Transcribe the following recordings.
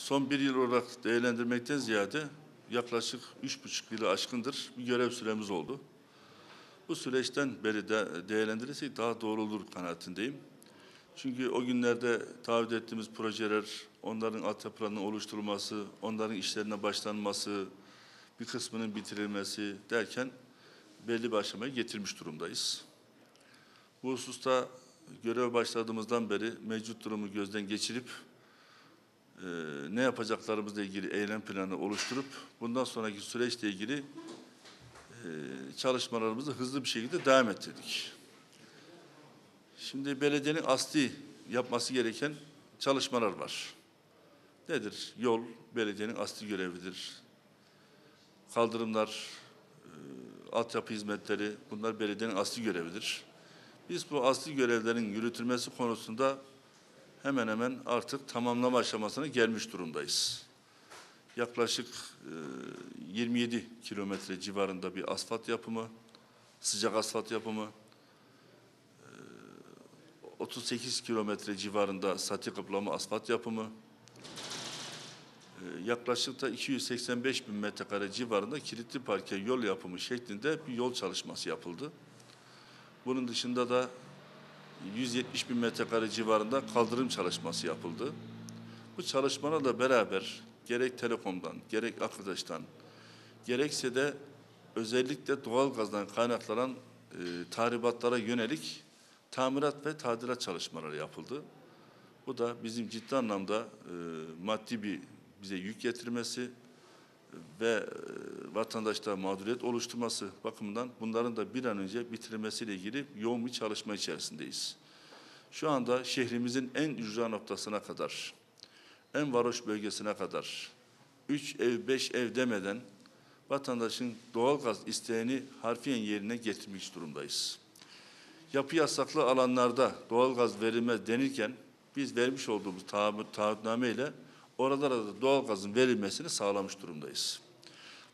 son bir yıl olarak değerlendirmekten ziyade yaklaşık üç buçuk yılı aşkındır bir görev süremiz oldu. Bu süreçten beri de değerlendirirsek daha doğru olur kanaatindeyim. Çünkü o günlerde taahhüt ettiğimiz projeler, onların altyapılarının oluşturulması, onların işlerine başlanması, bir kısmının bitirilmesi derken belli bir aşamaya getirmiş durumdayız. Bu hususta görev başladığımızdan beri mevcut durumu gözden geçirip e, ne yapacaklarımızla ilgili eylem planı oluşturup bundan sonraki süreçle ilgili e, çalışmalarımızı hızlı bir şekilde devam ettirdik. Şimdi belediyenin asli yapması gereken çalışmalar var. Nedir? Yol belediyenin asli görevidir. Kaldırımlar, e, altyapı hizmetleri bunlar belediyenin asli görevidir. Biz bu asli görevlerin yürütülmesi konusunda hemen hemen artık tamamlama aşamasına gelmiş durumdayız. Yaklaşık e, 27 kilometre civarında bir asfalt yapımı, sıcak asfalt yapımı, 38 kilometre civarında sati kaplama asfalt yapımı, e, yaklaşık da 285 bin metrekare civarında kilitli parke yol yapımı şeklinde bir yol çalışması yapıldı. Bunun dışında da 170 bin metrekare civarında kaldırım çalışması yapıldı. Bu çalışmalarla beraber gerek Telekom'dan, gerek Akıdaş'tan, gerekse de özellikle doğalgazdan kaynaklanan e, tahribatlara yönelik tamirat ve tadilat çalışmaları yapıldı. Bu da bizim ciddi anlamda e, maddi bir bize yük getirmesi ve e, vatandaşta mağduriyet oluşturması bakımından bunların da bir an önce bitirilmesiyle ilgili yoğun bir çalışma içerisindeyiz. Şu anda şehrimizin en ücra noktasına kadar, en varoş bölgesine kadar, üç ev, beş ev demeden vatandaşın doğalgaz isteğini harfiyen yerine getirmiş durumdayız yapı yasaklı alanlarda doğalgaz verilmez denirken biz vermiş olduğumuz taahhüt, taahhütname ile oralara da doğalgazın verilmesini sağlamış durumdayız.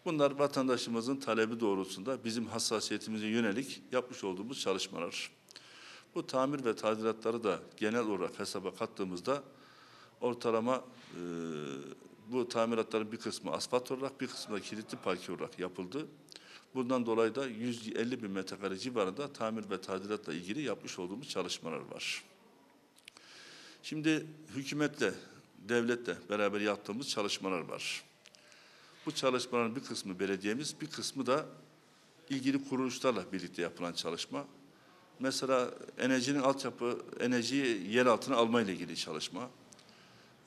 Bunlar vatandaşımızın talebi doğrultusunda bizim hassasiyetimize yönelik yapmış olduğumuz çalışmalar. Bu tamir ve tadilatları da genel olarak hesaba kattığımızda ortalama e, bu tamiratların bir kısmı asfalt olarak bir kısmı da kilitli parke olarak yapıldı. Bundan dolayı da 150 bin metrekare civarında tamir ve tadilatla ilgili yapmış olduğumuz çalışmalar var. Şimdi hükümetle, devletle beraber yaptığımız çalışmalar var. Bu çalışmaların bir kısmı belediyemiz, bir kısmı da ilgili kuruluşlarla birlikte yapılan çalışma. Mesela enerjinin altyapı, enerjiyi yer altına alma ile ilgili çalışma,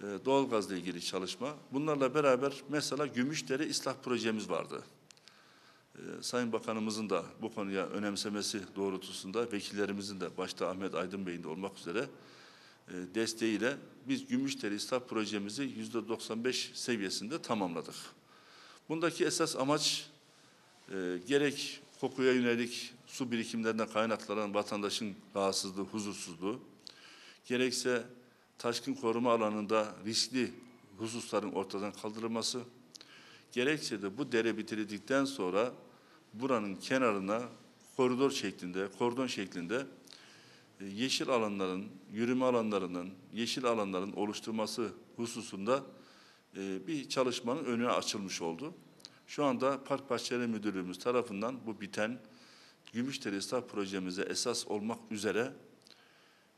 e, doğalgazla ilgili çalışma. Bunlarla beraber mesela Gümüşdere ıslah projemiz vardı. Ee, Sayın Bakanımızın da bu konuya önemsemesi doğrultusunda vekillerimizin de başta Ahmet Aydın Bey'in de olmak üzere e, desteğiyle biz Gümüşdere İstaf projemizi yüzde 95 seviyesinde tamamladık. Bundaki esas amaç e, gerek kokuya yönelik su birikimlerinden kaynaklanan vatandaşın rahatsızlığı, huzursuzluğu, gerekse taşkın koruma alanında riskli hususların ortadan kaldırılması, gerekse de bu dere bitirildikten sonra buranın kenarına koridor şeklinde, kordon şeklinde e, yeşil alanların, yürüme alanlarının, yeşil alanların oluşturması hususunda e, bir çalışmanın önüne açılmış oldu. Şu anda Park Bahçeleri Müdürlüğümüz tarafından bu biten Gümüşdere Islah projemize esas olmak üzere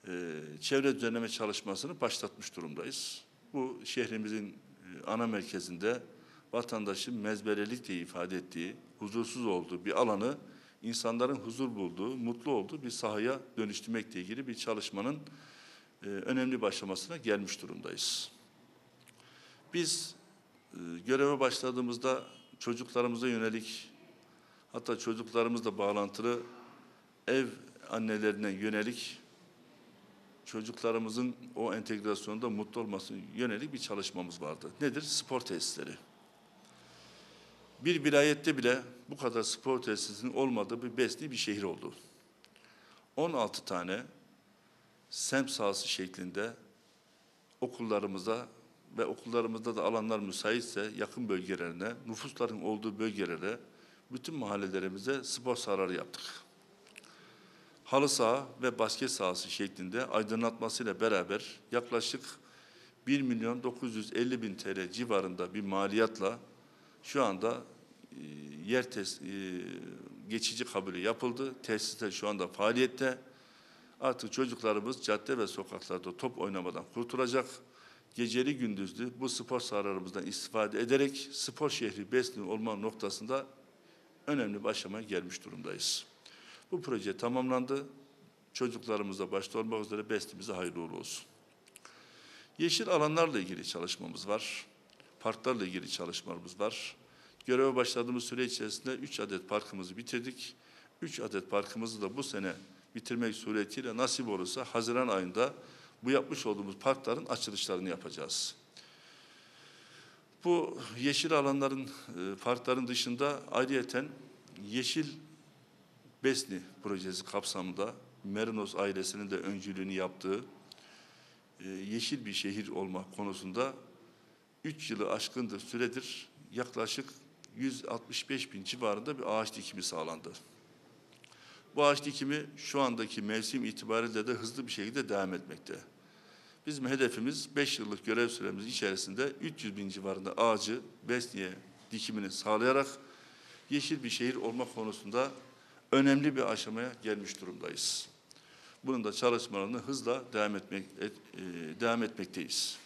e, çevre düzenleme çalışmasını başlatmış durumdayız. Bu şehrimizin ana merkezinde vatandaşın mezberelikle ifade ettiği, huzursuz olduğu bir alanı insanların huzur bulduğu, mutlu olduğu bir sahaya dönüştürmekle ilgili bir çalışmanın e, önemli başlamasına gelmiş durumdayız. Biz e, göreve başladığımızda çocuklarımıza yönelik hatta çocuklarımızla bağlantılı ev annelerine yönelik çocuklarımızın o entegrasyonda mutlu olmasına yönelik bir çalışmamız vardı. Nedir? Spor tesisleri. Bir vilayette bile bu kadar spor tesisinin olmadığı bir besli bir şehir oldu. 16 tane semt sahası şeklinde okullarımıza ve okullarımızda da alanlar müsaitse yakın bölgelerine, nüfusların olduğu bölgelere, bütün mahallelerimize spor sahaları yaptık. Halı saha ve basket sahası şeklinde aydınlatmasıyla beraber yaklaşık 1 milyon 950 bin TL civarında bir maliyatla şu anda e, yer tes, e, geçici kabulü yapıldı. Tesisler şu anda faaliyette. Artık çocuklarımız cadde ve sokaklarda top oynamadan kurtulacak. Geceli gündüzlü bu spor sahalarımızdan istifade ederek spor şehri Besni olma noktasında önemli bir aşamaya gelmiş durumdayız. Bu proje tamamlandı. Çocuklarımızla başta olmak üzere Besni'mize hayırlı olsun. Yeşil alanlarla ilgili çalışmamız var. Parklarla ilgili çalışmalarımız var. Göreve başladığımız süre içerisinde 3 adet parkımızı bitirdik. 3 adet parkımızı da bu sene bitirmek suretiyle nasip olursa Haziran ayında bu yapmış olduğumuz parkların açılışlarını yapacağız. Bu yeşil alanların, e, parkların dışında ayrıyeten Yeşil Besni projesi kapsamında Merinos ailesinin de öncülüğünü yaptığı e, yeşil bir şehir olma konusunda 3 yılı aşkındır süredir yaklaşık 165 bin civarında bir ağaç dikimi sağlandı. Bu ağaç dikimi şu andaki mevsim itibariyle de hızlı bir şekilde devam etmekte. Bizim hedefimiz 5 yıllık görev süremiz içerisinde 300 bin civarında ağacı Besni'ye dikimini sağlayarak yeşil bir şehir olma konusunda önemli bir aşamaya gelmiş durumdayız. Bunun da çalışmalarını hızla devam etmek et- e, devam etmekteyiz.